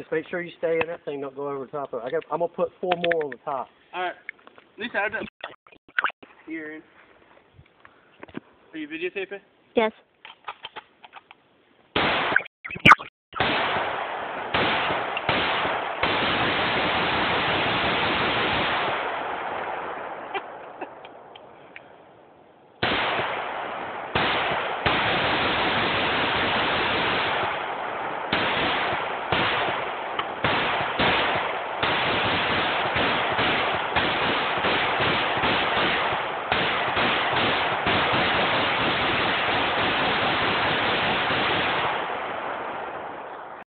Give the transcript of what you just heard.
Just make sure you stay in that thing. Don't go over the top of it. I got. I'm gonna put four more on the top. Alright. Lisa, I done. Here. Are you videotaping? Yes.